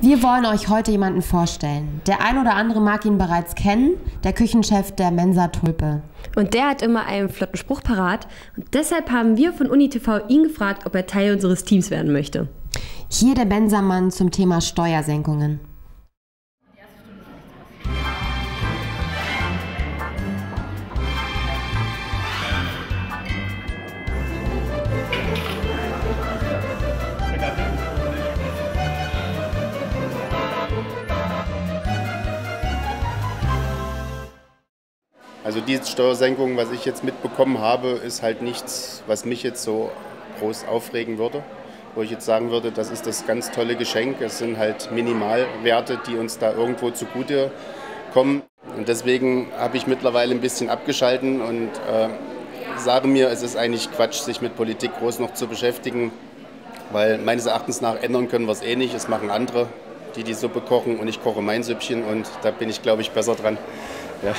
Wir wollen euch heute jemanden vorstellen. Der ein oder andere mag ihn bereits kennen, der Küchenchef der Mensa Tulpe. Und der hat immer einen flotten Spruch parat. Und deshalb haben wir von UniTV ihn gefragt, ob er Teil unseres Teams werden möchte. Hier der Mensamann zum Thema Steuersenkungen. Also die Steuersenkung, was ich jetzt mitbekommen habe, ist halt nichts, was mich jetzt so groß aufregen würde. Wo ich jetzt sagen würde, das ist das ganz tolle Geschenk. Es sind halt Minimalwerte, die uns da irgendwo zugute kommen. Und deswegen habe ich mittlerweile ein bisschen abgeschalten und äh, sage mir, es ist eigentlich Quatsch, sich mit Politik groß noch zu beschäftigen, weil meines Erachtens nach ändern können wir es eh nicht. Es machen andere, die die Suppe kochen und ich koche mein Süppchen und da bin ich, glaube ich, besser dran. Ja.